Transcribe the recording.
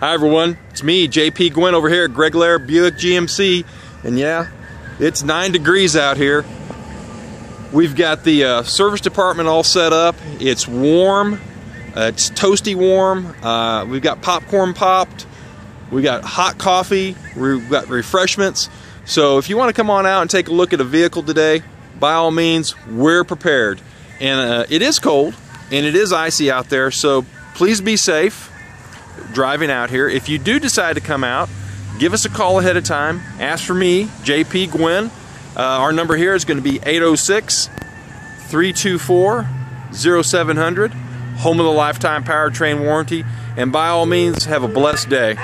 Hi everyone, it's me, JP Gwinn over here at Greg Lair Buick GMC, and yeah, it's nine degrees out here. We've got the uh, service department all set up. It's warm, uh, it's toasty warm. Uh, we've got popcorn popped. We've got hot coffee. We've got refreshments. So if you want to come on out and take a look at a vehicle today, by all means, we're prepared. And uh, it is cold and it is icy out there, so please be safe driving out here. If you do decide to come out, give us a call ahead of time. Ask for me, JP Gwinn. Uh, our number here is going to be 806 324 0700, home of the lifetime powertrain warranty. And by all means, have a blessed day.